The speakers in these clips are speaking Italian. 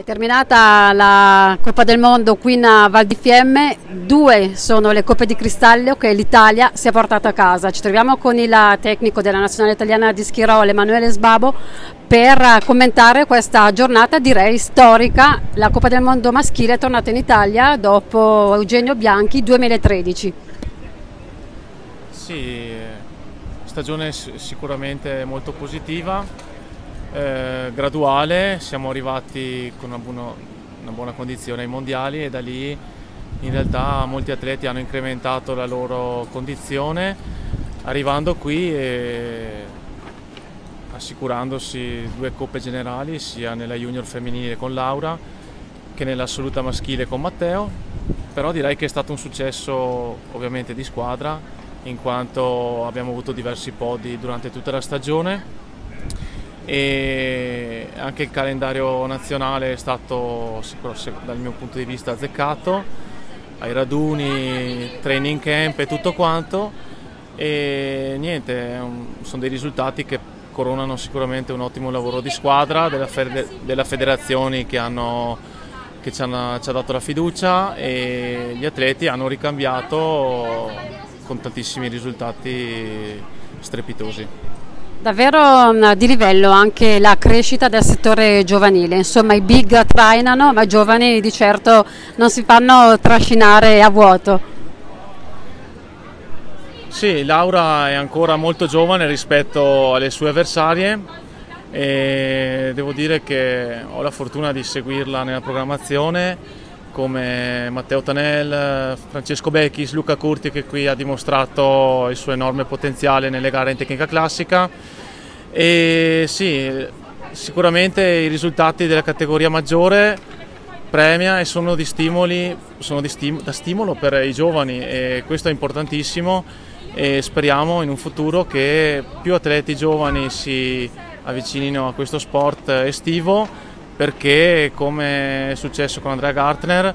È terminata la Coppa del Mondo qui a Val di Fiemme, due sono le coppe di cristallo che l'Italia si è portata a casa. Ci troviamo con il tecnico della nazionale italiana di Schirol, Emanuele Sbabo, per commentare questa giornata direi storica. La Coppa del Mondo maschile è tornata in Italia dopo Eugenio Bianchi 2013. Sì, stagione sicuramente molto positiva eh, graduale, siamo arrivati con una buona, una buona condizione ai mondiali e da lì in realtà molti atleti hanno incrementato la loro condizione arrivando qui e assicurandosi due coppe generali sia nella junior femminile con Laura che nell'assoluta maschile con Matteo. Però direi che è stato un successo ovviamente di squadra in quanto abbiamo avuto diversi podi durante tutta la stagione e anche il calendario nazionale è stato dal mio punto di vista azzeccato ai raduni, training camp e tutto quanto e niente, sono dei risultati che coronano sicuramente un ottimo lavoro di squadra della, fede, della federazione che, hanno, che ci, hanno, ci ha dato la fiducia e gli atleti hanno ricambiato con tantissimi risultati strepitosi. Davvero mm, di livello anche la crescita del settore giovanile, insomma i big trainano ma i giovani di certo non si fanno trascinare a vuoto. Sì, Laura è ancora molto giovane rispetto alle sue avversarie e devo dire che ho la fortuna di seguirla nella programmazione come Matteo Tanel, Francesco Becchis, Luca Curti che qui ha dimostrato il suo enorme potenziale nelle gare in tecnica classica. E sì, sicuramente i risultati della categoria maggiore premia e sono, di stimoli, sono di stim da stimolo per i giovani e questo è importantissimo e speriamo in un futuro che più atleti giovani si avvicinino a questo sport estivo perché come è successo con Andrea Gartner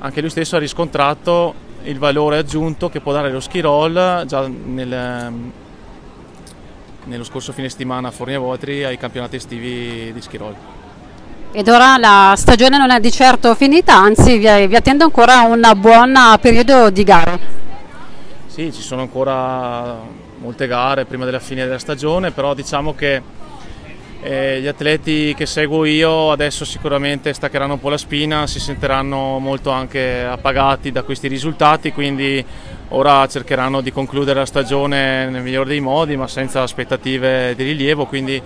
anche lui stesso ha riscontrato il valore aggiunto che può dare lo ski roll già nel, nello scorso fine settimana a Fornia ai campionati estivi di ski roll. Ed ora la stagione non è di certo finita, anzi vi, vi attende ancora un buon periodo di gare. Sì, ci sono ancora molte gare prima della fine della stagione, però diciamo che e gli atleti che seguo io adesso sicuramente staccheranno un po' la spina, si sentiranno molto anche appagati da questi risultati, quindi ora cercheranno di concludere la stagione nel migliore dei modi, ma senza aspettative di rilievo, quindi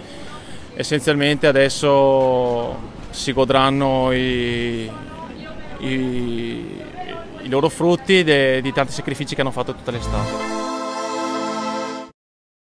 essenzialmente adesso si godranno i, i, i loro frutti de, di tanti sacrifici che hanno fatto tutta l'estate.